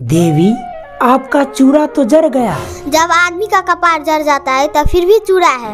देवी आपका चूड़ा तो जर गया। जब आदमी का कपार जर जाता है तब फिर भी चूड़ा है।